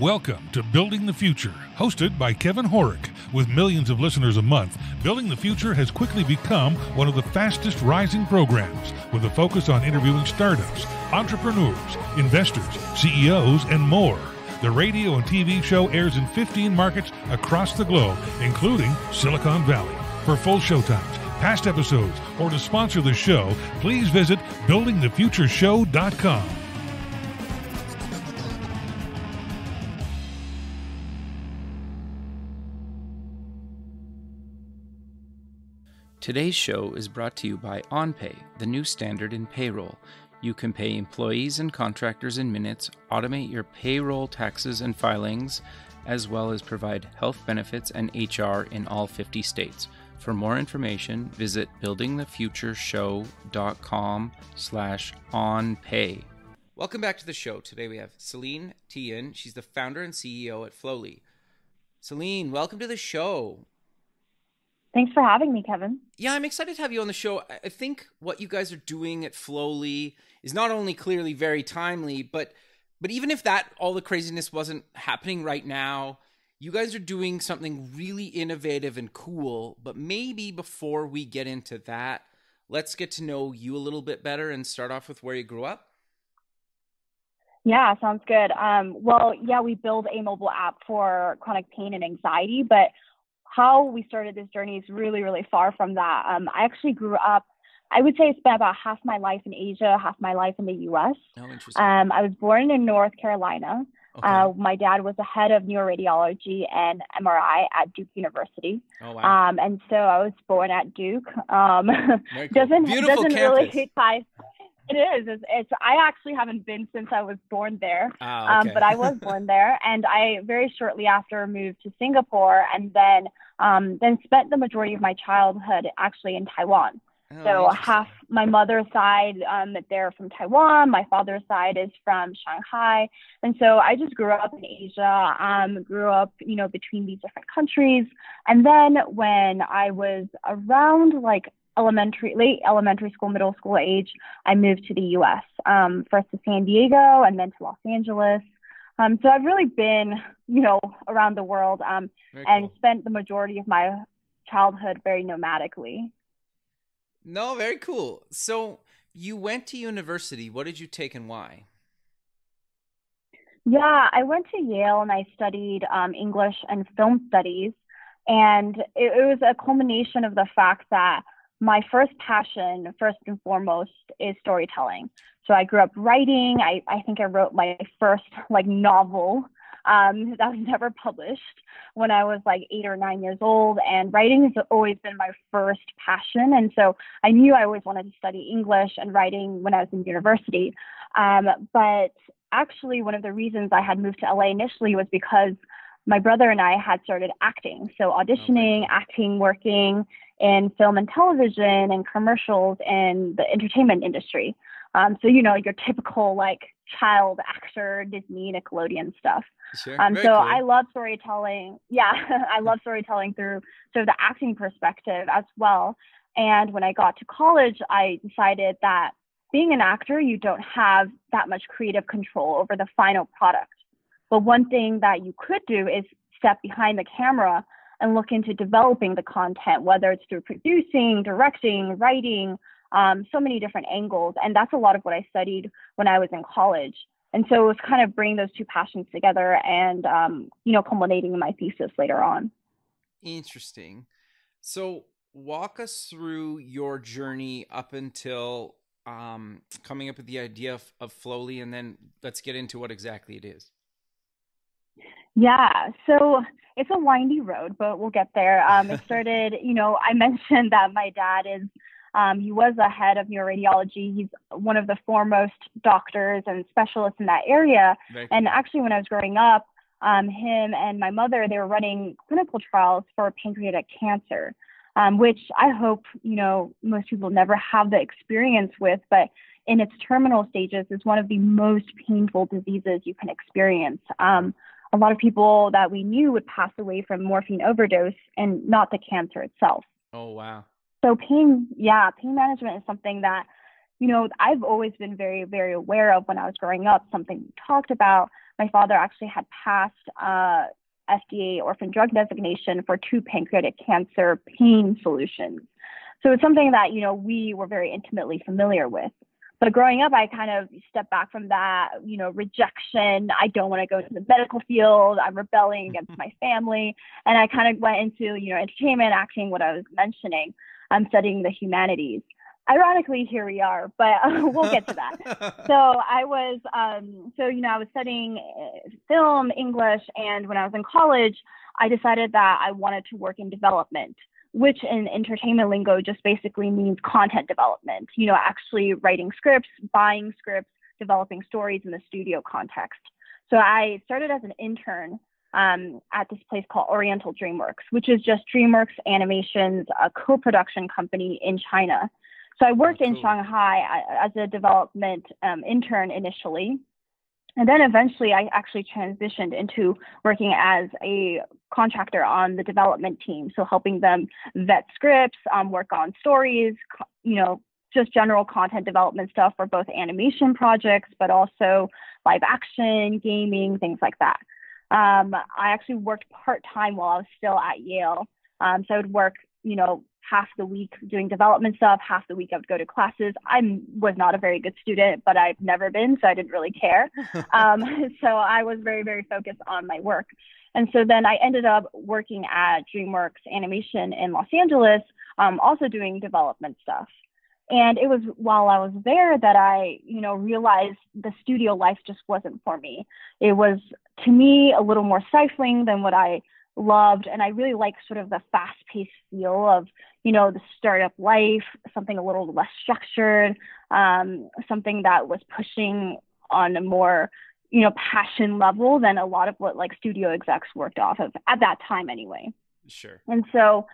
Welcome to Building the Future, hosted by Kevin Horek. With millions of listeners a month, Building the Future has quickly become one of the fastest rising programs with a focus on interviewing startups, entrepreneurs, investors, CEOs, and more. The radio and TV show airs in 15 markets across the globe, including Silicon Valley. For full showtimes, past episodes, or to sponsor the show, please visit buildingthefutureshow.com. Today's show is brought to you by OnPay, the new standard in payroll. You can pay employees and contractors in minutes, automate your payroll taxes and filings, as well as provide health benefits and HR in all 50 states. For more information, visit buildingthefutureshow.com slash onpay. Welcome back to the show. Today we have Celine Tien. She's the founder and CEO at Flowly. Celine, welcome to the show. Thanks for having me, Kevin. Yeah, I'm excited to have you on the show. I think what you guys are doing at Flowly is not only clearly very timely, but but even if that all the craziness wasn't happening right now, you guys are doing something really innovative and cool. But maybe before we get into that, let's get to know you a little bit better and start off with where you grew up. Yeah, sounds good. Um, well, yeah, we build a mobile app for chronic pain and anxiety, but how we started this journey is really, really far from that. Um, I actually grew up, I would say I spent about half my life in Asia, half my life in the US. Oh, interesting. Um, I was born in North Carolina. Okay. Uh, my dad was the head of neuroradiology and MRI at Duke University. oh, wow. Um, and so I was born at Duke. Um, doesn't Beautiful doesn't campus. really tie. It is. It's, it's. I actually haven't been since I was born there. Ah, okay. Um, but I was born there, and I very shortly after moved to Singapore, and then um, then spent the majority of my childhood actually in Taiwan. Oh, So half my mother's side, um, they're from Taiwan. My father's side is from Shanghai, and so I just grew up in Asia. Um, grew up, you know, between these different countries. And then when I was around like elementary, late elementary school, middle school age, I moved to the U.S. Um, first to San Diego, and then to Los Angeles. Um, so I've really been, you know, around the world um, and cool. spent the majority of my childhood very nomadically. No, very cool. So you went to university. What did you take and why? Yeah, I went to Yale and I studied um, English and film studies. And it, it was a culmination of the fact that my first passion, first and foremost, is storytelling. So I grew up writing. I, I think I wrote my first like novel um, that was never published when I was like eight or nine years old. And writing has always been my first passion. And so I knew I always wanted to study English and writing when I was in university. Um, but actually, one of the reasons I had moved to LA initially was because my brother and I had started acting. So auditioning, acting, working in film and television and commercials and the entertainment industry. Um, so, you know, your typical like child actor, Disney, Nickelodeon stuff. Sure. Um, so cool. I love storytelling. Yeah, I love storytelling through sort of the acting perspective as well. And when I got to college, I decided that being an actor, you don't have that much creative control over the final product. But one thing that you could do is step behind the camera and look into developing the content, whether it's through producing, directing, writing, um, so many different angles. And that's a lot of what I studied when I was in college. And so it was kind of bringing those two passions together and, um, you know, culminating in my thesis later on. Interesting. So walk us through your journey up until um, coming up with the idea of, of Flowly, and then let's get into what exactly it is. Yeah, so it's a windy road, but we'll get there. Um, it started, you know, I mentioned that my dad is, um, he was a head of neuroradiology. He's one of the foremost doctors and specialists in that area. Cool. And actually, when I was growing up, um, him and my mother, they were running clinical trials for pancreatic cancer, um, which I hope, you know, most people never have the experience with, but in its terminal stages is one of the most painful diseases you can experience. Um, a lot of people that we knew would pass away from morphine overdose and not the cancer itself. oh wow. So pain, yeah, pain management is something that you know, I've always been very, very aware of when I was growing up, something we talked about. My father actually had passed uh, FDA orphan drug designation for two pancreatic cancer pain solutions. So it's something that, you know, we were very intimately familiar with. But growing up, I kind of stepped back from that, you know, rejection. I don't want to go into the medical field. I'm rebelling against my family. And I kind of went into, you know, entertainment, acting, what I was mentioning. I'm studying the humanities ironically here we are but uh, we'll get to that so i was um, so you know i was studying uh, film english and when i was in college i decided that i wanted to work in development which in entertainment lingo just basically means content development you know actually writing scripts buying scripts developing stories in the studio context so i started as an intern um, at this place called Oriental DreamWorks, which is just DreamWorks Animation's a co-production company in China. So I worked oh, cool. in Shanghai uh, as a development um, intern initially. And then eventually I actually transitioned into working as a contractor on the development team. So helping them vet scripts, um, work on stories, you know, just general content development stuff for both animation projects, but also live action, gaming, things like that. Um, I actually worked part time while I was still at Yale. Um, so I would work, you know, half the week doing development stuff, half the week I would go to classes. I was not a very good student, but I've never been, so I didn't really care. um, so I was very, very focused on my work. And so then I ended up working at DreamWorks Animation in Los Angeles, um, also doing development stuff. And it was while I was there that I, you know, realized the studio life just wasn't for me. It was to me a little more stifling than what I loved and i really like sort of the fast paced feel of you know the startup life something a little less structured um, something that was pushing on a more you know passion level than a lot of what like studio execs worked off of at that time anyway. Sure. And so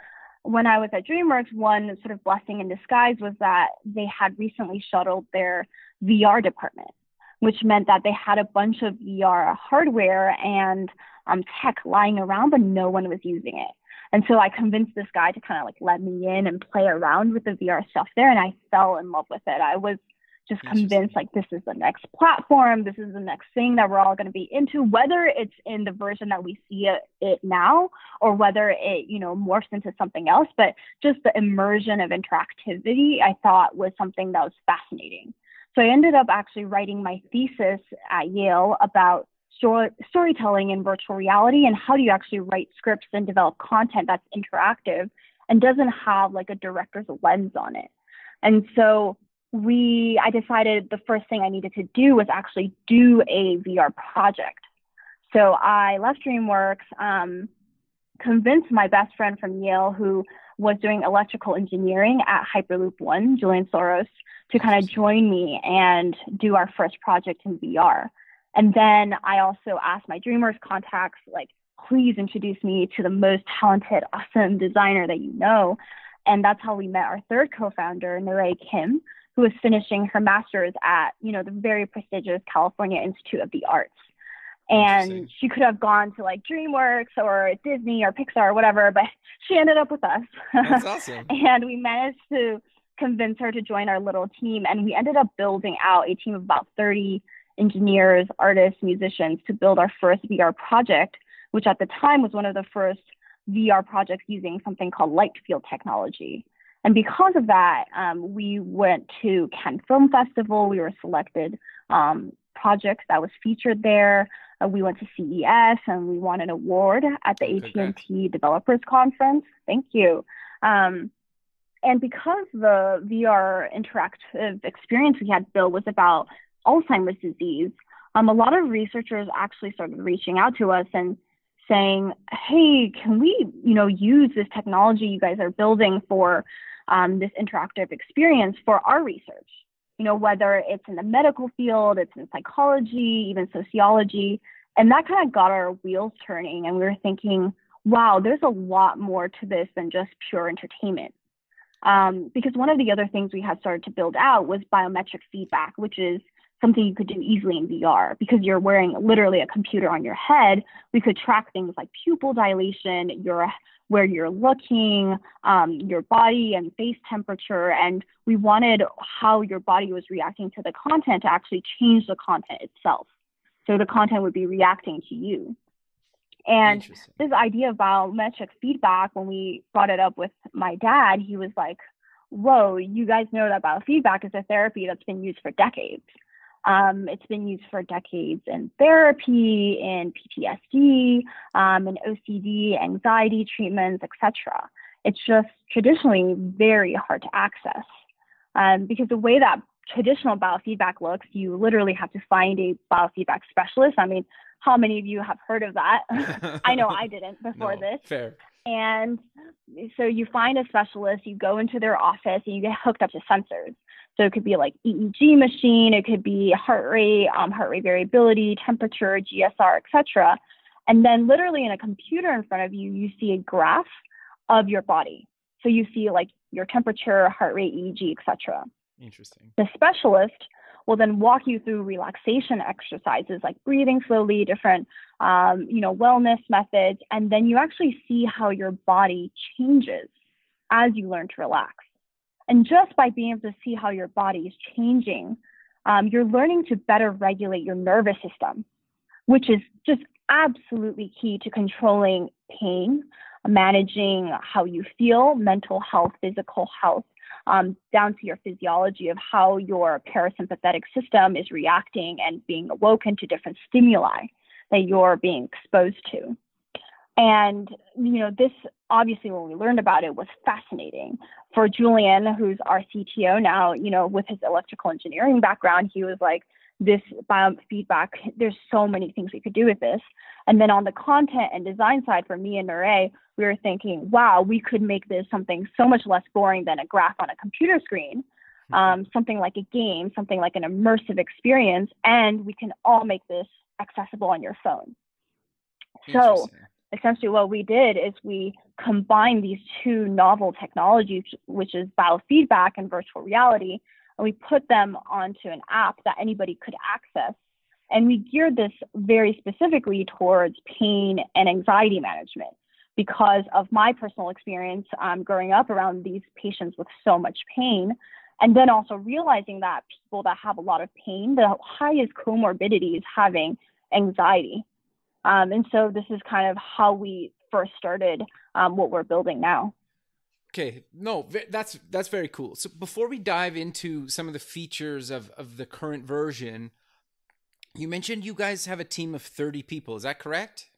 when i was at dreamworks one sort of blessing in disguise was that they had recently shuttled their vr department which meant that they had a bunch of vr hardware and um, tech lying around, but no one was using it. And so I convinced this guy to kind of like let me in and play around with the VR stuff there, and I fell in love with it. I was just convinced like this is the next platform, this is the next thing that we're all going to be into, whether it's in the version that we see it, it now or whether it you know morphs into something else. But just the immersion of interactivity, I thought was something that was fascinating. So I ended up actually writing my thesis at Yale about story, storytelling in virtual reality and how do you actually write scripts and develop content that's interactive and doesn't have like a director's lens on it. And so we I decided the first thing I needed to do was actually do a VR project. So I left DreamWorks, um, convinced my best friend from Yale who was doing electrical engineering at Hyperloop One, Julian Soros, to kind of join me and do our first project in VR. And then I also asked my DreamWorks contacts, like, please introduce me to the most talented, awesome designer that you know. And that's how we met our third co-founder, Naray Kim, who was finishing her master's at, you know, the very prestigious California Institute of the Arts. And she could have gone to like DreamWorks or Disney or Pixar or whatever, but she ended up with us. That's awesome. and we managed to convince her to join our little team. And we ended up building out a team of about 30 engineers, artists, musicians to build our first VR project, which at the time was one of the first VR projects using something called light field technology. And because of that, um, we went to Cannes Film Festival. We were selected um, projects that was featured there. Uh, we went to CES and we won an award at the AT&T Developers Conference. Thank you. Um, and because the VR interactive experience we had built was about Alzheimer's disease, um, a lot of researchers actually started reaching out to us and saying, "Hey, can we, you know, use this technology you guys are building for um, this interactive experience for our research? You know, whether it's in the medical field, it's in psychology, even sociology." And that kind of got our wheels turning, and we were thinking, "Wow, there's a lot more to this than just pure entertainment." Um, because one of the other things we had started to build out was biometric feedback, which is something you could do easily in VR because you're wearing literally a computer on your head. We could track things like pupil dilation, your where you're looking, um, your body and face temperature, and we wanted how your body was reacting to the content to actually change the content itself. So the content would be reacting to you. And this idea of biometric feedback, when we brought it up with my dad, he was like, Whoa, you guys know that biofeedback is a therapy that's been used for decades. Um, it's been used for decades in therapy, in PTSD, um, in OCD, anxiety treatments, etc. It's just traditionally very hard to access um, because the way that traditional biofeedback looks, you literally have to find a biofeedback specialist. I mean, how many of you have heard of that? I know I didn't before no, this. Fair. And so you find a specialist, you go into their office, and you get hooked up to sensors. So it could be like EEG machine, it could be heart rate, um, heart rate variability, temperature, GSR, etc. And then literally in a computer in front of you, you see a graph of your body. So you see like your temperature, heart rate, EEG, etc. Interesting. The specialist will then walk you through relaxation exercises like breathing slowly, different, um, you know, wellness methods, and then you actually see how your body changes as you learn to relax. And just by being able to see how your body is changing, um, you're learning to better regulate your nervous system, which is just absolutely key to controlling pain, managing how you feel, mental health, physical health, um, down to your physiology of how your parasympathetic system is reacting and being awoken to different stimuli that you're being exposed to. And, you know, this obviously when we learned about it was fascinating. For Julian, who's our CTO now, you know, with his electrical engineering background, he was like, this biofeedback, there's so many things we could do with this. And then on the content and design side for me and Nure, we were thinking, wow, we could make this something so much less boring than a graph on a computer screen, mm-hmm. um, something like a game, something like an immersive experience, and we can all make this accessible on your phone. So essentially what we did is we combined these two novel technologies, which is biofeedback and virtual reality, and we put them onto an app that anybody could access. And we geared this very specifically towards pain and anxiety management because of my personal experience um, growing up around these patients with so much pain. And then also realizing that people that have a lot of pain, the highest comorbidity is having anxiety. Um, and so this is kind of how we first started um, what we're building now. Okay, no, that's that's very cool. So before we dive into some of the features of of the current version, you mentioned you guys have a team of 30 people. Is that correct?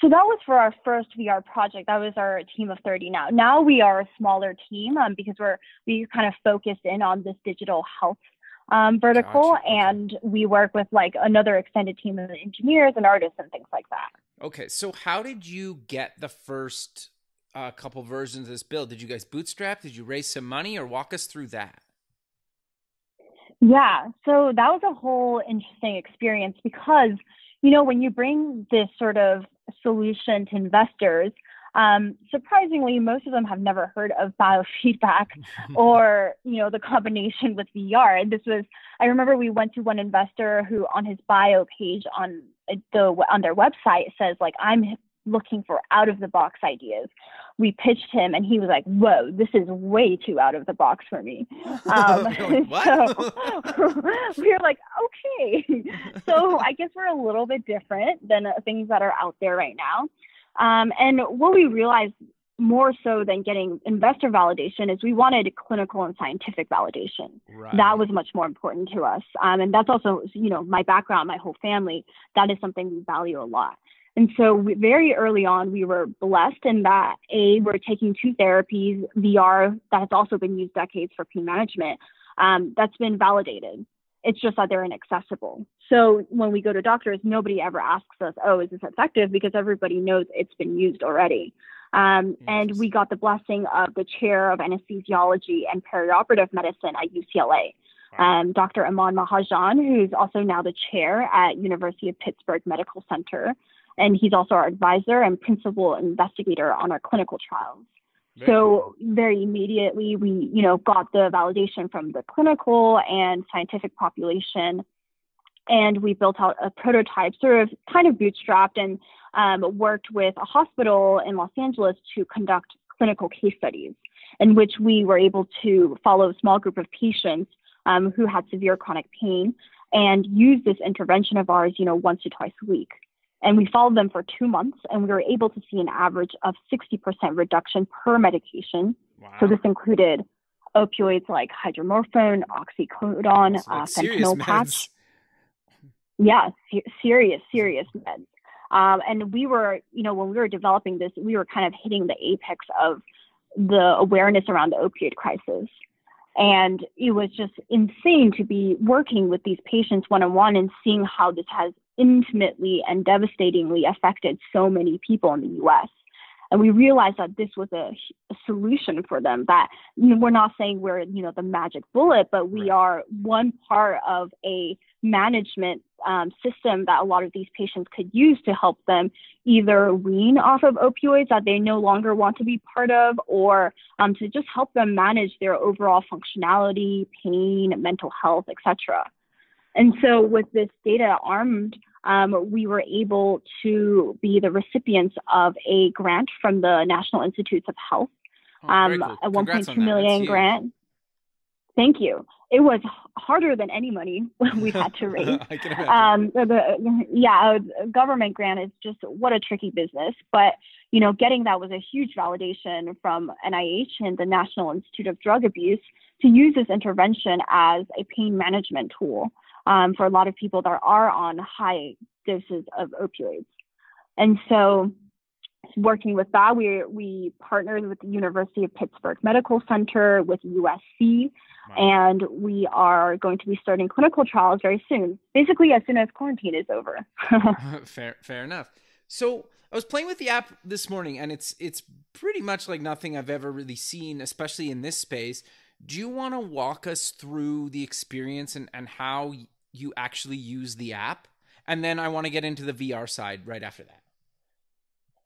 So that was for our first VR project. That was our team of 30 now. Now we are a smaller team um, because we're we kind of focused in on this digital health um, vertical gotcha. and we work with like another extended team of engineers and artists and things like that. Okay, so how did you get the first uh, couple versions of this build? Did you guys bootstrap? Did you raise some money, or walk us through that? Yeah, so that was a whole interesting experience because you know when you bring this sort of solution to investors, um, surprisingly, most of them have never heard of biofeedback or you know the combination with VR. And this was I remember we went to one investor who on his bio page on the on their website says like I'm looking for out of the box ideas. We pitched him and he was like, whoa, this is way too out of the box for me. Um, like, so we were like, okay. so I guess we're a little bit different than things that are out there right now. Um, and what we realized more so than getting investor validation is we wanted clinical and scientific validation. Right. That was much more important to us. Um, and that's also, you know, my background, my whole family, that is something we value a lot. And so we, very early on, we were blessed in that A, we're taking two therapies, VR, that has also been used decades for pain management, um, that's been validated. It's just that they're inaccessible. So when we go to doctors, nobody ever asks us, oh, is this effective? Because everybody knows it's been used already. Um. And we got the blessing of the chair of anesthesiology and perioperative medicine at UCLA. Um, Dr. Aman Mahajan, who's also now the chair at University of Pittsburgh Medical Center, and he's also our advisor and principal investigator on our clinical trials. Very so cool. very immediately we, you know, got the validation from the clinical and scientific population, and we built out a prototype, sort of kind of bootstrapped, and um, worked with a hospital in Los Angeles to conduct clinical case studies in which we were able to follow a small group of patients um, who had severe chronic pain and use this intervention of ours, you know, once or twice a week. And we followed them for two months, and we were able to see an average of 60% reduction per medication. Wow. So this included opioids like hydromorphone, oxycodone, uh, fentanyl patch. Yeah, ser- serious, serious meds. Um, and we were, you know, when we were developing this, we were kind of hitting the apex of the awareness around the opioid crisis. And it was just insane to be working with these patients one on one and seeing how this has intimately and devastatingly affected so many people in the US. And we realized that this was a, a solution for them. That you know, we're not saying we're you know the magic bullet, but we right. are one part of a management um, system that a lot of these patients could use to help them either wean off of opioids that they no longer want to be part of, or um, to just help them manage their overall functionality, pain, mental health, etc. And so, with this data armed um, we were able to be the recipients of a grant from the National Institutes of Health, oh, um, cool. a 1.2 million grant. Thank you. It was harder than any money we had to raise. Um, the, yeah, a government grant is just what a tricky business. But you know, getting that was a huge validation from NIH and the National Institute of Drug Abuse to use this intervention as a pain management tool um, for a lot of people that are on high doses of opioids. And so, working with that, we we partnered with the University of Pittsburgh Medical Center, with USC, wow. and we are going to be starting clinical trials very soon. Basically, as soon as quarantine is over. fair, fair enough. So. I was playing with the app this morning, and it's it's pretty much like nothing I've ever really seen, especially in this space. Do you want to walk us through the experience and, and how you actually use the app. And then I want to get into the VR side right after that.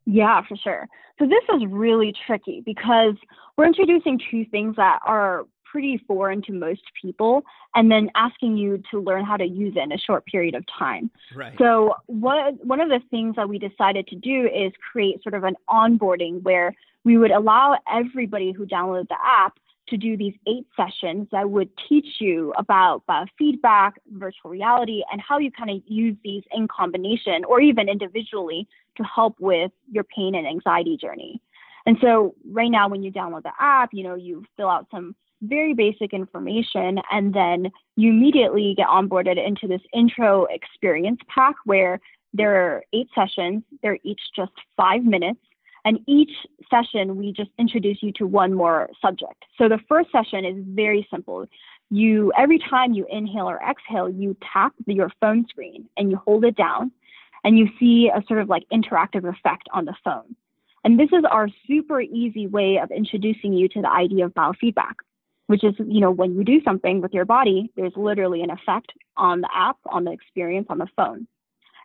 Yeah, for sure. So this is really tricky because we're introducing two things that are pretty foreign to most people and then asking you to learn how to use it in a short period of time. Right. So what one of the things that we decided to do is create sort of an onboarding where we would allow everybody who downloaded the app to do these eight sessions that would teach you about feedback, virtual reality, and how you kind of use these in combination or even individually to help with your pain and anxiety journey. And so right now, when you download the app, you know, you fill out some very basic information and then you immediately get onboarded into this intro experience pack where there are eight sessions. They're each just five minutes and each session, we just introduce you to one more subject. So the first session is very simple. You every time you inhale or exhale, you tap your phone screen and you hold it down, and you see a sort of like interactive effect on the phone. And this is our super easy way of introducing you to the idea of biofeedback, which is, you know, when you do something with your body, there's literally an effect on the app, on the experience on the phone.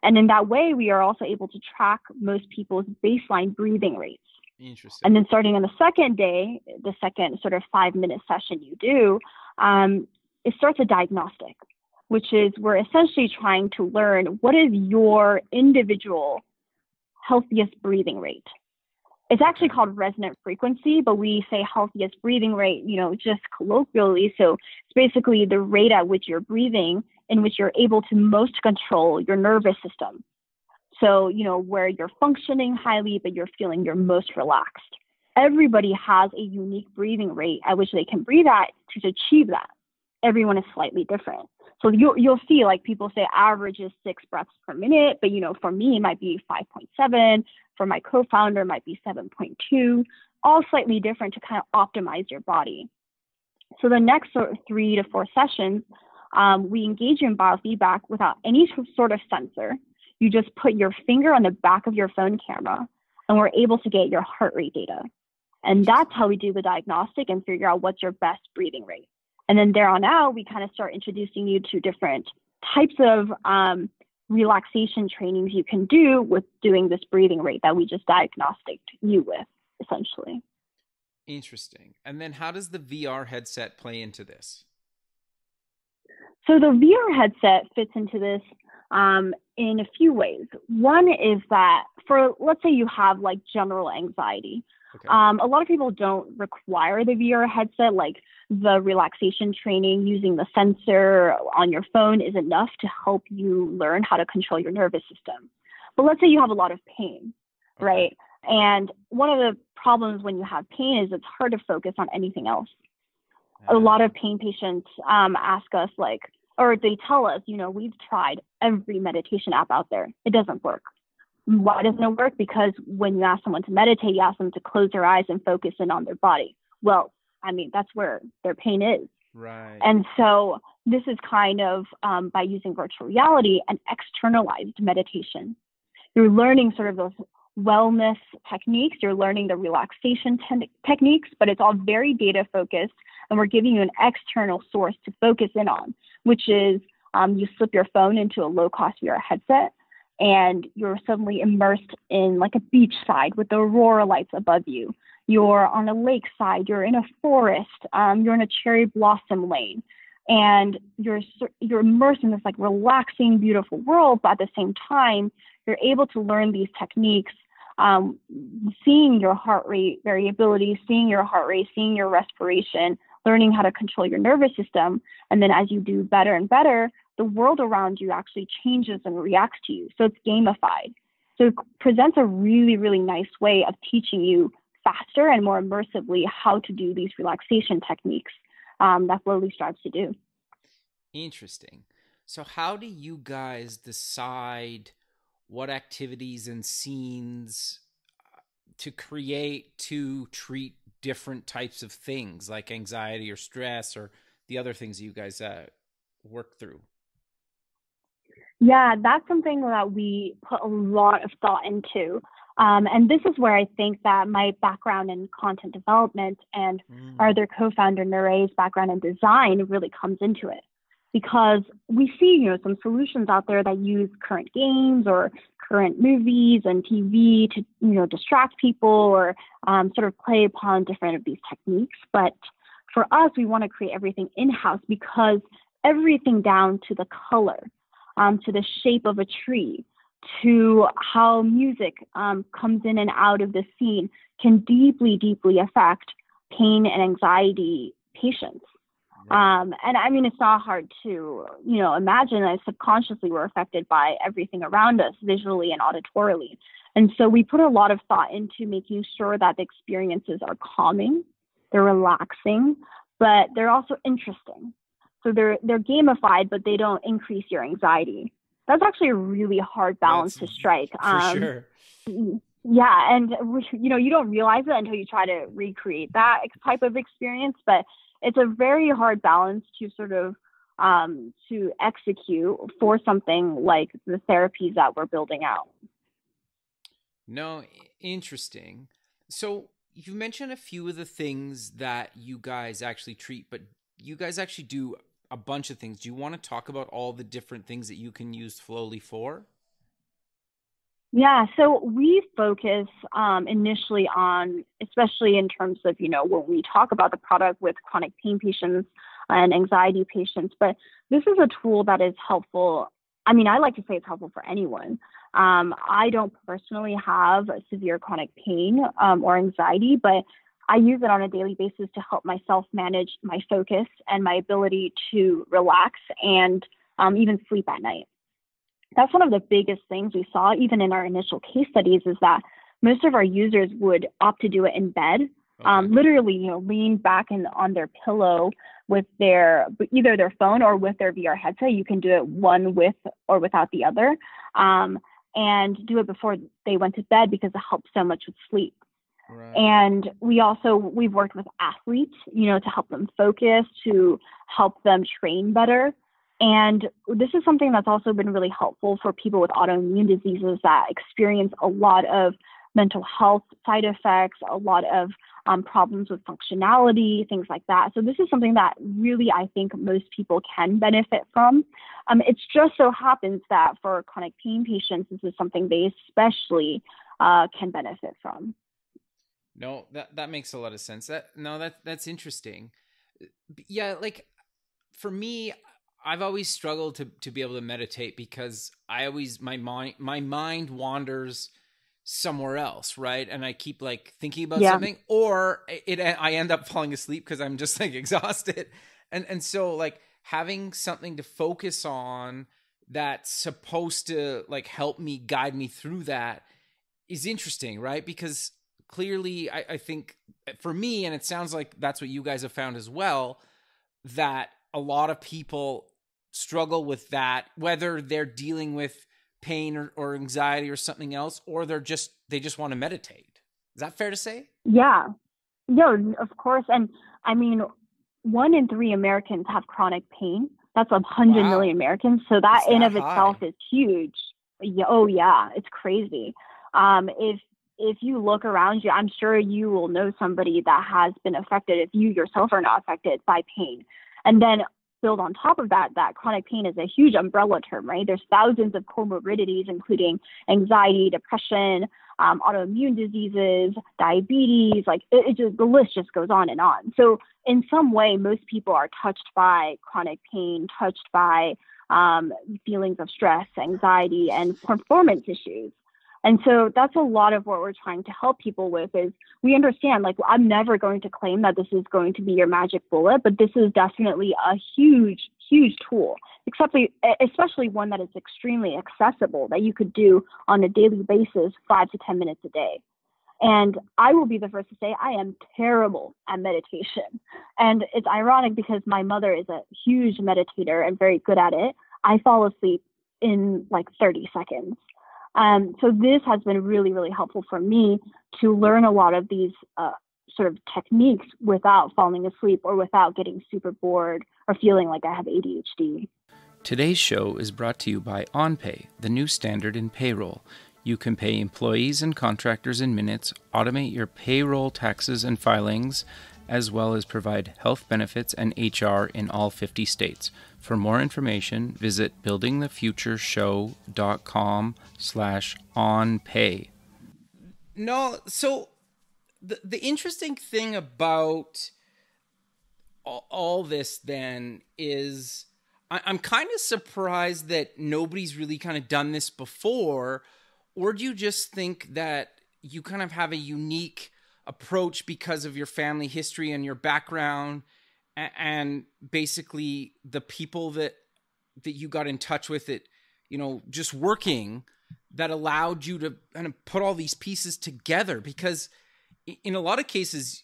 And in that way, we are also able to track most people's baseline breathing rates. Interesting. And then starting on the second day, the second sort of five minute session you do, um, it starts a diagnostic, which is we're essentially trying to learn what is your individual healthiest breathing rate. It's actually called resonant frequency, but we say healthiest breathing rate, you know, just colloquially. So it's basically the rate at which you're breathing in which you're able to most control your nervous system. So, you know, where you're functioning highly, but you're feeling you're most relaxed. Everybody has a unique breathing rate at which they can breathe at to achieve that. Everyone is slightly different. So you'll, you'll see like people say average is six breaths per minute, but you know, for me, it might be 5.7. For my co-founder, it might be 7.2, all slightly different to kind of optimize your body. So the next sort of three to four sessions, um, we engage in biofeedback without any sort of sensor. You just put your finger on the back of your phone camera, and we're able to get your heart rate data. And that's how we do the diagnostic and figure out what's your best breathing rate. And then there on out, we kind of start introducing you to different types of um, relaxation trainings you can do with doing this breathing rate that we just diagnosed you with, essentially. Interesting. And then how does the VR headset play into this? So the VR headset fits into this um, in a few ways. One is that for, let's say you have like general anxiety. Okay. Um, a lot of people don't require the VR headset, like the relaxation training using the sensor on your phone is enough to help you learn how to control your nervous system. But let's say you have a lot of pain, okay. right? And one of the problems when you have pain is it's hard to focus on anything else. A lot of pain patients um, ask us, like, or they tell us, you know, we've tried every meditation app out there. It doesn't work. Why doesn't it work? Because when you ask someone to meditate, you ask them to close their eyes and focus in on their body. Well, I mean, that's where their pain is. Right. And so this is kind of um, by using virtual reality and externalized meditation. You're learning sort of those wellness techniques, you're learning the relaxation te- techniques, but it's all very data focused. And we're giving you an external source to focus in on, which is um, you slip your phone into a low cost VR headset and you're suddenly immersed in like a beach side with the aurora lights above you. You're on a lakeside, you're in a forest, um, you're in a cherry blossom lane, and you're you're immersed in this like relaxing, beautiful world. But at the same time, you're able to learn these techniques um, seeing your heart rate variability, seeing your heart rate, seeing your respiration, learning how to control your nervous system. And then as you do better and better, the world around you actually changes and reacts to you. So it's gamified. So it presents a really, really nice way of teaching you faster and more immersively how to do these relaxation techniques um, that Flowly strives to do. Interesting. So, how do you guys decide what activities and scenes to create to treat different types of things like anxiety or stress or the other things you guys uh, work through? Yeah, that's something that we put a lot of thought into. Um, and this is where I think that my background in content development and mm. our other co-founder Nare's background in design really comes into it because we see you know some solutions out there that use current games or current movies and TV to you know distract people or um, sort of play upon different of these techniques. But for us, we want to create everything in house because everything down to the color, um, to the shape of a tree, to how music um, comes in and out of the scene can deeply, deeply affect pain and anxiety patients. Um, and I mean, it's not hard to, you know, imagine that subconsciously we're affected by everything around us visually and auditorily. And so we put a lot of thought into making sure that the experiences are calming, they're relaxing, but they're also interesting. So they're they're gamified, but they don't increase your anxiety. That's actually a really hard balance That's, to strike. For um, sure. Yeah, and you know you don't realize it until you try to recreate that type of experience, but it's a very hard balance to sort of um, to execute for something like the therapies that we're building out. No, interesting. So you mentioned a few of the things that you guys actually treat, but you guys actually do a bunch of things. Do you want to talk about all the different things that you can use Flowly for? Yeah, so we focus um, initially on, especially in terms of, you know, when we talk about the product with chronic pain patients and anxiety patients, but this is a tool that is helpful. I mean, I like to say it's helpful for anyone. Um, I don't personally have severe chronic pain um, or anxiety, but I use it on a daily basis to help myself manage my focus and my ability to relax and um, even sleep at night that's one of the biggest things we saw even in our initial case studies is that most of our users would opt to do it in bed okay. um, literally you know lean back and on their pillow with their either their phone or with their vr headset you can do it one with or without the other um, and do it before they went to bed because it helps so much with sleep Right. And we also we've worked with athletes, you know, to help them focus, to help them train better. And this is something that's also been really helpful for people with autoimmune diseases that experience a lot of mental health side effects, a lot of um, problems with functionality, things like that. So, this is something that really I think most people can benefit from. Um, it's just so happens that for chronic pain patients, this is something they especially uh, can benefit from. No, that, that makes a lot of sense. That no, that that's interesting. Yeah, like for me, I've always struggled to to be able to meditate because I always my mind my mind wanders somewhere else, right? And I keep like thinking about yeah. something, or it I end up falling asleep because I'm just like exhausted, and and so like having something to focus on that's supposed to like help me guide me through that is interesting, right? Because clearly, I, I think for me, and it sounds like that's what you guys have found as well, that a lot of people struggle with that, whether they're dealing with pain or, or anxiety or something else, or they're just they just want to meditate. Is that fair to say? Yeah. No, of course. And I mean, one in three Americans have chronic pain. That's a hundred wow. million Americans. So that in of high. itself is huge. Oh yeah, it's crazy. Um, if if you look around you, I'm sure you will know somebody that has been affected if you yourself are not affected by pain. And then build on top of that, that chronic pain is a huge umbrella term, right? There's thousands of comorbidities, including anxiety, depression, um, autoimmune diseases, diabetes, like it, it just, the list just goes on and on. So in some way, most people are touched by chronic pain, touched by um, feelings of stress, anxiety, and performance issues. And so that's a lot of what we're trying to help people with is we understand like I'm never going to claim that this is going to be your magic bullet, but this is definitely a huge, huge tool, except especially one that is extremely accessible that you could do on a daily basis, five to 10 minutes a day. And I will be the first to say I am terrible at meditation. And it's ironic because my mother is a huge meditator and very good at it. I fall asleep in like 30 seconds. Um, so this has been really, really helpful for me to learn a lot of these uh, sort of techniques without falling asleep or without getting super bored or feeling like I have ADHD. Today's show is brought to you by OnPay, the new standard in payroll. You can pay employees and contractors in minutes, automate your payroll taxes and filings, as well as provide health benefits and HR in all 50 states. For more information, visit buildingthefutureshow.com slash onpay. No, so the, the interesting thing about all, this then is I, I'm kind of surprised that nobody's really kind of done this before, or do you just think that you kind of have a unique approach because of your family history and your background and basically the people that that you got in touch with it you know just working that allowed you to kind of put all these pieces together. Because in a lot of cases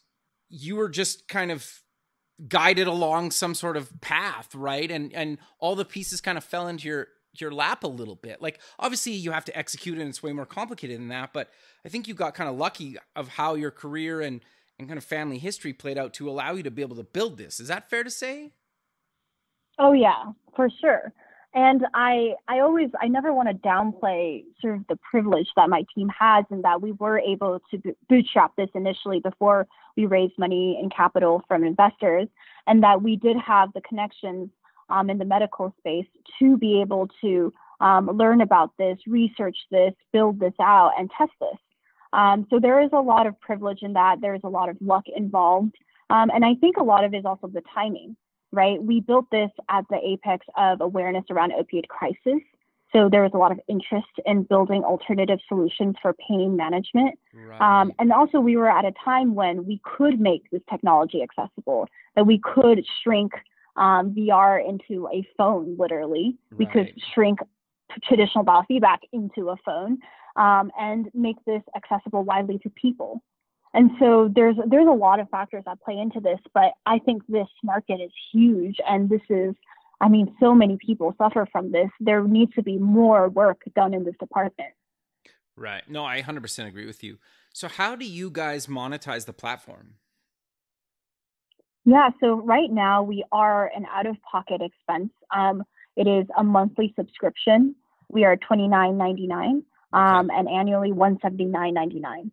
you were just kind of guided along some sort of path right? And and all the pieces kind of fell into your your lap a little bit. Like obviously you have to execute and it's way more complicated than that but i think you got kind of lucky of how your career and and kind of family history played out to allow you to be able to build this. Is that fair to say? Oh yeah for sure. And I I always I never want to downplay sort of the privilege that my team has and that we were able to bootstrap this initially before we raised money and capital from investors and that we did have the connections um, in the medical space to be able to um, learn about this, research this, build this out, and test this. Um, so there is a lot of privilege in that. There is a lot of luck involved. Um, and I think a lot of it is also the timing right? We built this at the apex of awareness around opioid crisis. So there was a lot of interest in building alternative solutions for pain management. Right. Um, and also, we were at a time when we could make this technology accessible, that we could shrink um, VR into a phone, literally. Right. We could shrink traditional biofeedback into a phone um, and make this accessible widely to people. And so there's there's a lot of factors that play into this, but I think this market is huge and this is I mean so many people suffer from this. There needs to be more work done in this department. Right. No, I 100% agree with you. So how do you guys monetize the platform? Yeah, so right now we are an out of pocket expense. Um, it is a monthly subscription. We are twenty nine ninety nine, um, and annually one seventy nine ninety nine.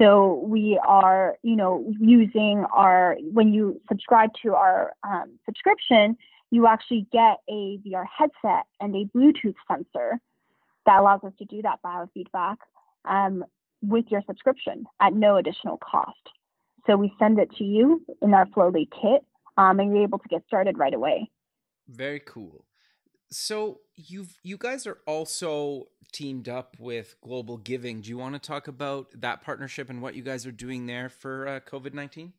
So we are, you know, using our, when you subscribe to our um, subscription, you actually get a VR headset and a Bluetooth sensor that allows us to do that biofeedback um, with your subscription at no additional cost. So we send it to you in our Flowly kit, um, and you're able to get started right away. Very cool. So you've you guys are also teamed up with Global Giving. Do you want to talk about that partnership and what you guys are doing there for uh, COVID nineteen?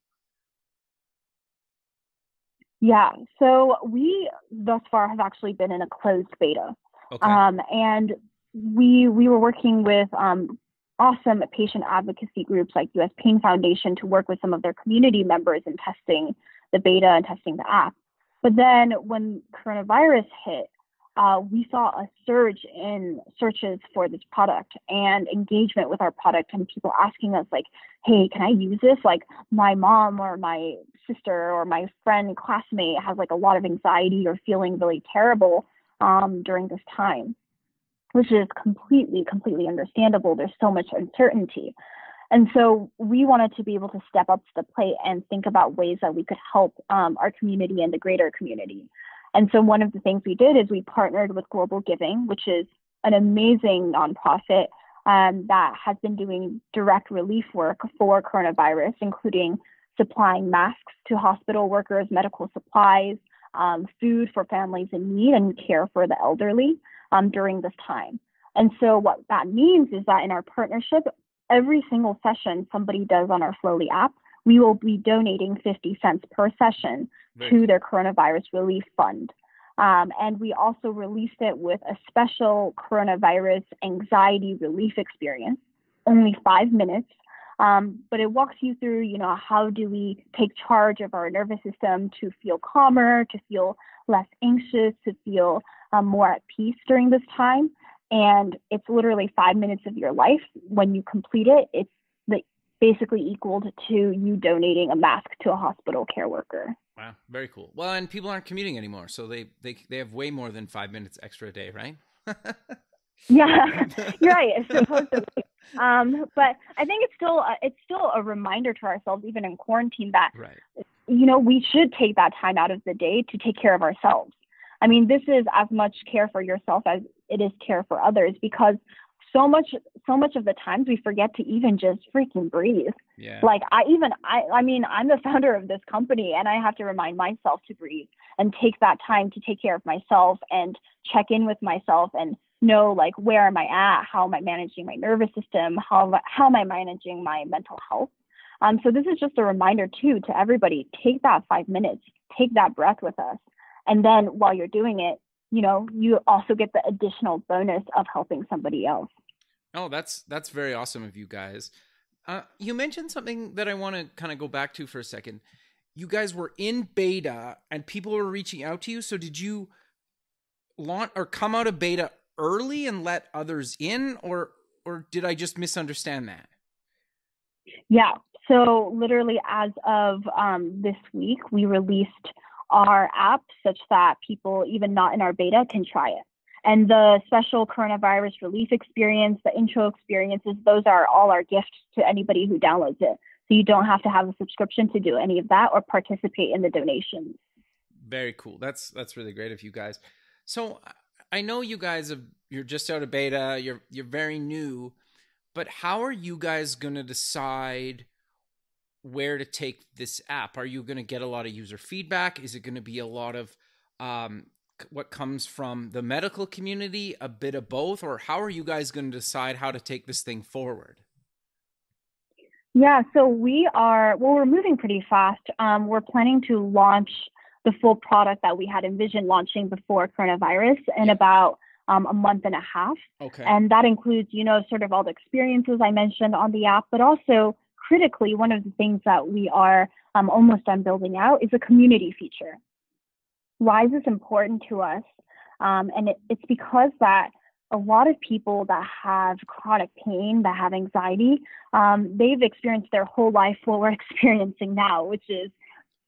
Yeah, so we thus far have actually been in a closed beta, okay. um, and we we were working with um, awesome patient advocacy groups like US Pain Foundation to work with some of their community members in testing the beta and testing the app. But then when coronavirus hit, uh, we saw a surge in searches for this product and engagement with our product and people asking us like hey can i use this like my mom or my sister or my friend classmate has like a lot of anxiety or feeling really terrible um, during this time which is completely completely understandable. There's so much uncertainty. And so we wanted to be able to step up to the plate and think about ways that we could help um, our community and the greater community. And so one of the things we did is we partnered with Global Giving, which is an amazing nonprofit um, that has been doing direct relief work for coronavirus, including supplying masks to hospital workers, medical supplies, um, food for families in need, and care for the elderly um, during this time. And so what that means is that in our partnership, every single session somebody does on our Flowly app, we will be donating 50 cents per session to their coronavirus relief fund. Um, and we also released it with a special coronavirus anxiety relief experience, only five minutes. Um, but it walks you through, you know, how do we take charge of our nervous system to feel calmer, to feel less anxious, to feel um, more at peace during this time. And it's literally five minutes of your life. When you complete it, it's the, basically equaled to you donating a mask to a hospital care worker. Wow, very cool. Well, and people aren't commuting anymore, so they they they have way more than five minutes extra a day, right? yeah, you're right. Supposedly, um, but I think it's still a, it's still a reminder to ourselves, even in quarantine, that right. you know we should take that time out of the day to take care of ourselves. I mean, this is as much care for yourself as it is care for others because so much so much of the times we forget to even just freaking breathe. Yeah. like i even i i mean i'm the founder of this company and i have to remind myself to breathe and take that time to take care of myself and check in with myself and know like where am i at? How am i managing my nervous system? How how am i managing my mental health? Um, so this is just a reminder too to everybody take that five minutes take that breath with us and then while you're doing it you know you also get the additional bonus of helping somebody else Oh, that's that's very awesome of you guys. Uh, you mentioned something that I want to kind of go back to for a second. You guys were in beta and people were reaching out to you. So did you launch or come out of beta early and let others in, or or did I just misunderstand that? Yeah. So literally, as of um, this week, we released our app such that people, even not in our beta, can try it. And the special coronavirus relief experience, the intro experiences, those are all our gifts to anybody who downloads it. So you don't have to have a subscription to do any of that or participate in the donations. Very cool. That's that's really great of you guys. So I know you guys have you're just out of beta, you're you're very new, but how are you guys going to decide where to take this app? Are you going to get a lot of user feedback? Is it going to be a lot of um, what comes from the medical community, a bit of both, or how are you guys going to decide how to take this thing forward? Yeah, so we are, well, we're moving pretty fast. Um, we're planning to launch the full product that we had envisioned launching before coronavirus in about um, a month and a half. Okay. And that includes, you know, sort of all the experiences I mentioned on the app, but also critically, one of the things that we are um, almost done building out is a community feature why is this important to us? Um, and it, it's because that a lot of people that have chronic pain, that have anxiety, um, they've experienced their whole life what we're experiencing now, which is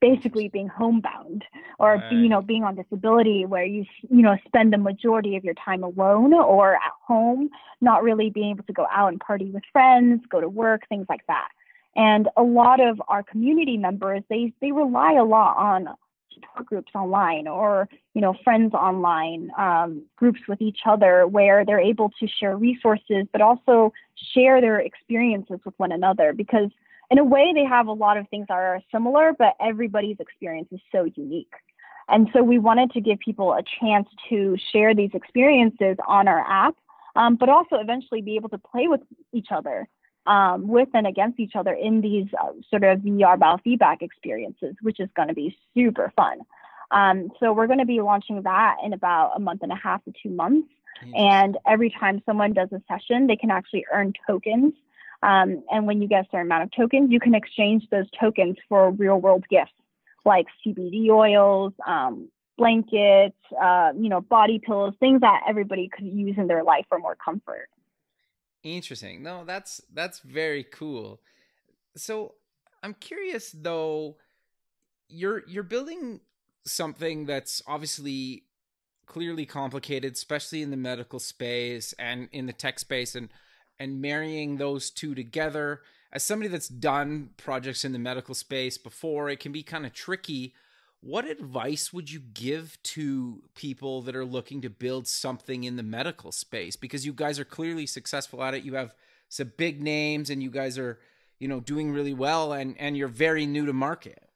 basically being homebound or right. you know being on disability where you you know spend the majority of your time alone or at home not really being able to go out and party with friends go to work things like that and a lot of our community members they they rely a lot on support groups online or you know friends online um, groups with each other where they're able to share resources but also share their experiences with one another because in a way they have a lot of things that are similar but everybody's experience is so unique. And so we wanted to give people a chance to share these experiences on our app, um, but also eventually be able to play with each other, um, with and against each other in these uh, sort of VR biofeedback experiences, which is going to be super fun. Um, so we're going to be launching that in about a month and a half to two months. And every time someone does a session, they can actually earn tokens. Um, and when you get a certain amount of tokens, you can exchange those tokens for real world gifts like CBD oils, um, blankets, uh, you know, body pillows, things that everybody could use in their life for more comfort. Interesting. No, that's that's very cool. So I'm curious though, you're you're building something that's obviously clearly complicated, especially in the medical space and in the tech space, and and marrying those two together. As somebody that's done projects in the medical space before, it can be kind of tricky. What advice would you give to people that are looking to build something in the medical space? Because you guys are clearly successful at it. You have some big names, and you guys are, you know, doing really well, and and you're very new to market.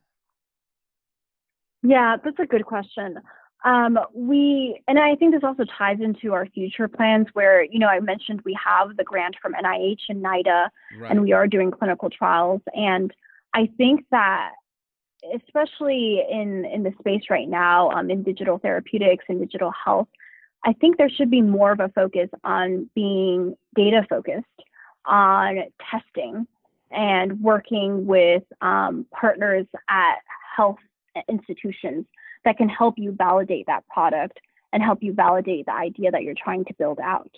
Yeah, that's a good question. Um, we, and I think this also ties into our future plans where, you know, I mentioned we have the grant from NIH and NIDA, right. and we are doing clinical trials. And I think that, especially in, in the space right now, um, in digital therapeutics and digital health, I think there should be more of a focus on being data focused, on testing, and working with um, partners at health institutions that can help you validate that product and help you validate the idea that you're trying to build out.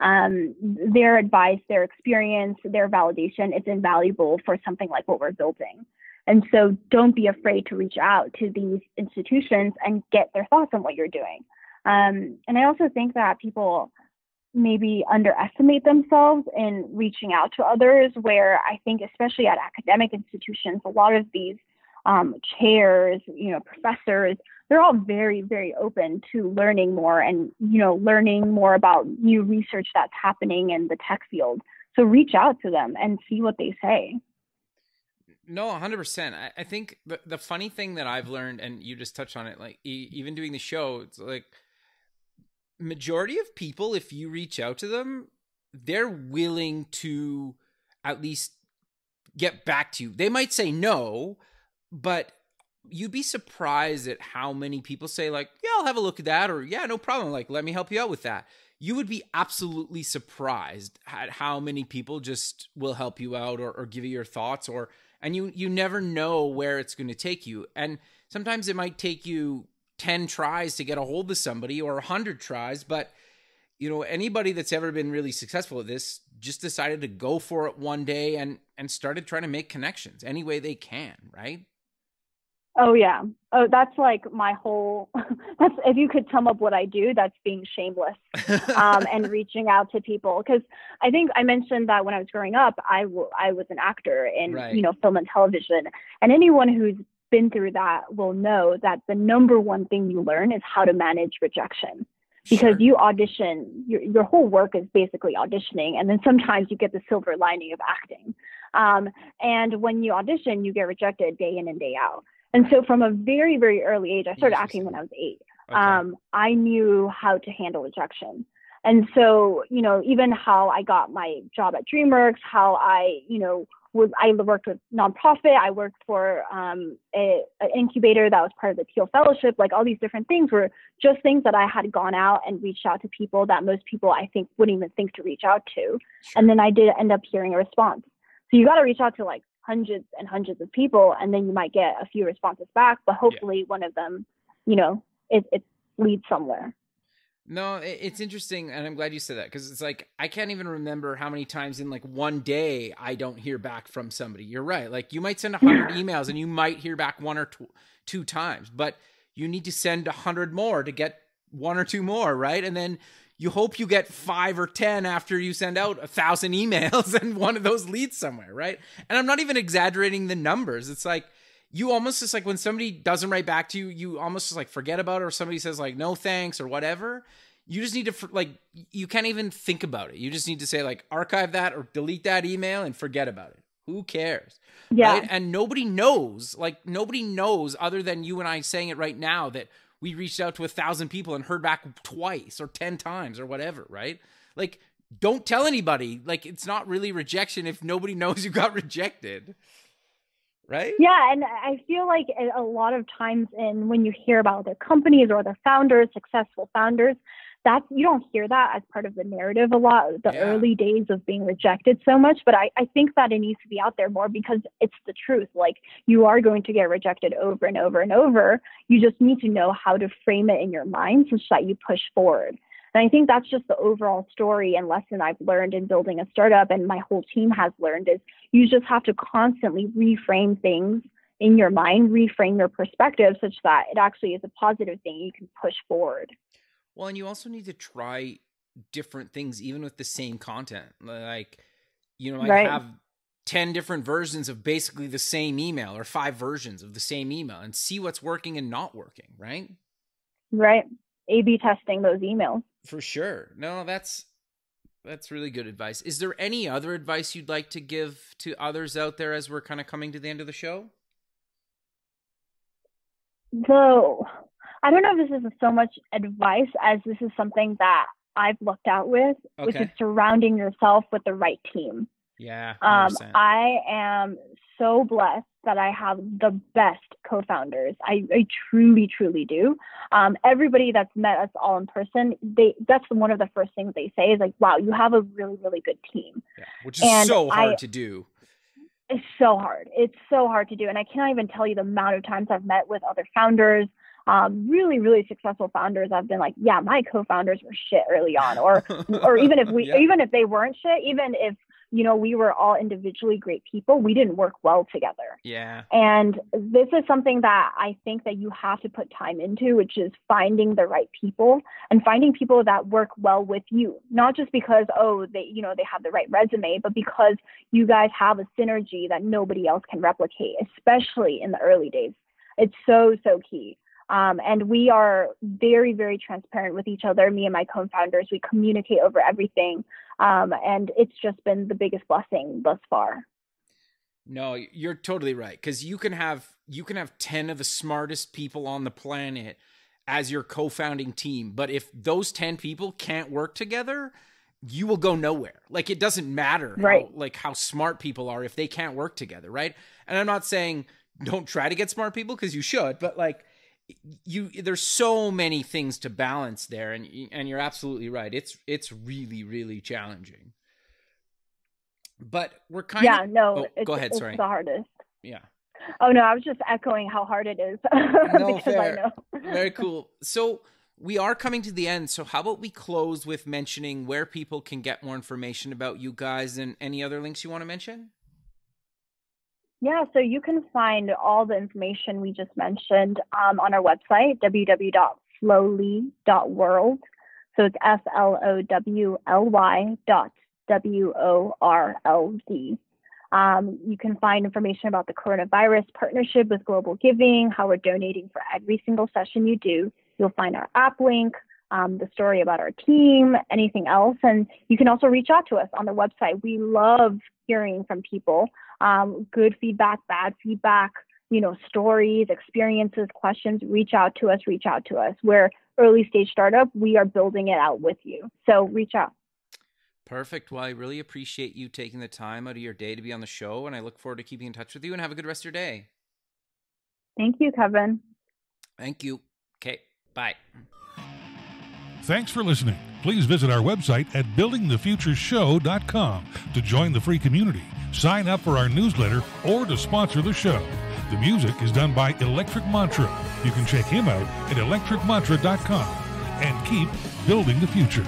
Um, their advice, their experience, their validation is invaluable for something like what we're building. And so don't be afraid to reach out to these institutions and get their thoughts on what you're doing. Um, and I also think that people maybe underestimate themselves in reaching out to others, where I think, especially at academic institutions, a lot of these um, chairs, you know, professors, they're all very, very open to learning more and, you know, learning more about new research that's happening in the tech field. So reach out to them and see what they say. No, 100%. I, I think the, the funny thing that I've learned, and you just touched on it, like e- even doing the show, it's like majority of people, if you reach out to them, they're willing to at least get back to you. They might say no, but you'd be surprised at how many people say like yeah i'll have a look at that or yeah no problem like let me help you out with that you would be absolutely surprised at how many people just will help you out or, or give you your thoughts or and you you never know where it's going to take you. And sometimes it might take you 10 tries to get a hold of somebody or 100 tries but you know anybody that's ever been really successful at this just decided to go for it one day and and started trying to make connections any way they can right Oh yeah. Oh, that's like my whole. That's if you could sum up what I do, that's being shameless um, and reaching out to people. Because I think I mentioned that when I was growing up, I, w- I was an actor in right. you know film and television, and anyone who's been through that will know that the number one thing you learn is how to manage rejection. Because sure. you audition, your your whole work is basically auditioning, and then sometimes you get the silver lining of acting. Um, and when you audition, you get rejected day in and day out. And so from a very, very early age, I started acting when I was eight. Okay. Um, I knew how to handle rejection. And so, you know, even how I got my job at DreamWorks, how I, you know, was I worked with nonprofit, I worked for um, a, an incubator that was part of the Thiel Fellowship, like all these different things were just things that I had gone out and reached out to people that most people I think wouldn't even think to reach out to. And then I did end up hearing a response. So you got to reach out to like hundreds and hundreds of people and then you might get a few responses back but hopefully yeah. one of them you know it, it leads somewhere. No it's interesting and i'm glad you said that because it's like i can't even remember how many times in like one day i don't hear back from somebody. You're right like you might send 100 emails and you might hear back one or two, two times but you need to send 100 more to get one or two more right? And then you hope you get five or ten after you send out a thousand emails and one of those leads somewhere, right? And I'm not even exaggerating the numbers. It's like you almost just like when somebody doesn't write back to you, you almost just like forget about it, or somebody says like no thanks or whatever. You just need to like you can't even think about it. You just need to say like archive that or delete that email and forget about it. Who cares? Yeah. Right? And nobody knows, like nobody knows other than you and I saying it right now that we reached out to a thousand people and heard back twice or 10 times or whatever, right? Like, don't tell anybody. Like, it's not really rejection if nobody knows you got rejected. Right? Yeah, and I feel like a lot of times in when you hear about other companies or other founders, successful founders, that's you don't hear that as part of the narrative a lot the Yeah. early days of being rejected so much but I, I think that it needs to be out there more because it's the truth. Like you are going to get rejected over and over and over. You just need to know how to frame it in your mind such that you push forward. And i think that's just the overall story and lesson i've learned in building a startup and my whole team has learned is you just have to constantly reframe things in your mind reframe your perspective such that it actually is a positive thing you can push forward Well, and you also need to try different things, even with the same content. Like, you know, I Right. have 10 different versions of basically the same email or five versions of the same email and see what's working and not working, right? right a b testing those emails For sure. No, that's that's really good advice. Is there any other advice you'd like to give to others out there as we're kind of coming to the end of the show? though I don't know if this is so much advice as this is something that I've looked out with, which is surrounding yourself with the right team. Yeah. Um, 100%. I am so blessed that I have the best co-founders. I, I truly, truly do. Um, everybody that's met us all in person, they that's one of the first things they say is like, "Wow, you have a really, really good team." yeah. Which is and so hard I- to do. it's so hard. It's so hard to do. And I cannot even tell you the amount of times I've met with other founders, um, really, really successful founders. I've been like, yeah, my co-founders were shit early on. Or or even if we Yeah. even if they weren't shit, even if, you know, we were all individually great people, we didn't work well together. Yeah. And this is something that I think that you have to put time into, which is finding the right people and finding people that work well with you. Not just because, oh, they, you know, they have the right resume, but because you guys have a synergy that nobody else can replicate, especially in the early days. It's so, so key. Um, and we are very, very transparent with each other, me and my co founders. We communicate over everything. Um, and it's just been the biggest blessing thus far. No, you're totally right cuz you can have you can have 10 of the smartest people on the planet as your co-founding team, but if those 10 people can't work together, you will go nowhere. Like it doesn't matter how, Right. like how smart people are if they can't work together, right? And I'm not saying don't try to get smart people because you should, but like you there's so many things to balance there and and you're absolutely right. It's it's really really challenging. But we're kind yeah, of no, Oh, it's, go ahead, sorry. the hardest. yeah. Oh no, I was just echoing how hard it is No, because fair. I know. Very cool. So we are coming to the end. So how about we close with mentioning where people can get more information about you guys and any other links you want to mention? Yeah, so you can find all the information we just mentioned um, on our website, www.flowly.world. So it's F L O W L Y dot W O R L D. Um, you can find information about the coronavirus partnership with Global Giving, how we're donating for every single session you do. You'll find our app link, um, the story about our team, anything else. And you can also reach out to us on the website. We love hearing from people um, good feedback, bad feedback, you know, stories, experiences, questions, reach out to us, reach out to us. We're early stage startup. We are building it out with you. So reach out. Perfect. Well, I really appreciate you taking the time out of your day to be on the show, and I look forward to keeping in touch with you and have a good rest of your day. Thank you, Kevin. Thank you. Okay. Bye. Thanks for listening. Please visit our website at buildingthefutureshow.com to join the free community, sign up for our newsletter, or to sponsor the show. The music is done by Electric Mantra. You can check him out at electricmantra.com and keep building the future.